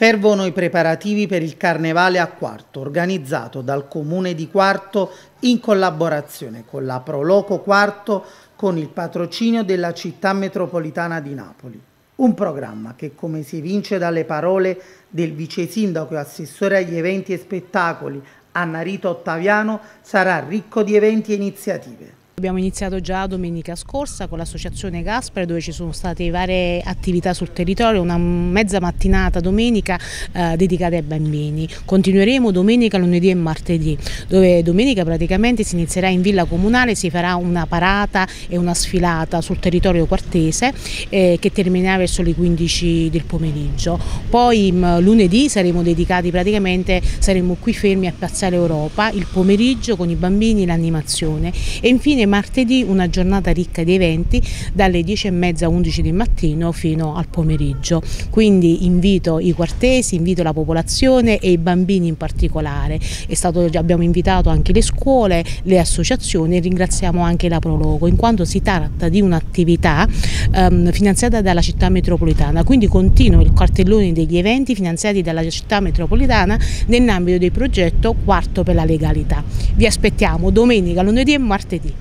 Fervono i preparativi per il Carnevale a Quarto, organizzato dal Comune di Quarto in collaborazione con la Proloco Quarto con il patrocinio della città metropolitana di Napoli. Un programma che, come si evince dalle parole del vice sindaco e assessore agli eventi e spettacoli Anna Rita Ottaviano, sarà ricco di eventi e iniziative. Abbiamo iniziato già domenica scorsa con l'associazione Gaspare dove ci sono state varie attività sul territorio, una mezza mattinata domenica eh, dedicata ai bambini. Continueremo domenica, lunedì e martedì, dove domenica praticamente si inizierà in villa comunale, si farà una parata e una sfilata sul territorio quartese eh, che terminerà verso le 15 del pomeriggio. Poi mh, lunedì saremo dedicati praticamente, saremo qui fermi a Piazzale Europa, il pomeriggio con i bambini l'animazione e infine martedì una giornata ricca di eventi dalle 10.30 a 11 del mattino fino al pomeriggio. Quindi invito i quartesi, invito la popolazione e i bambini in particolare. Stato, abbiamo invitato anche le scuole, le associazioni e ringraziamo anche la Prologo in quanto si tratta di un'attività um, finanziata dalla città metropolitana, quindi continua il cartellone degli eventi finanziati dalla città metropolitana nell'ambito del progetto Quarto per la legalità. Vi aspettiamo domenica, lunedì e martedì.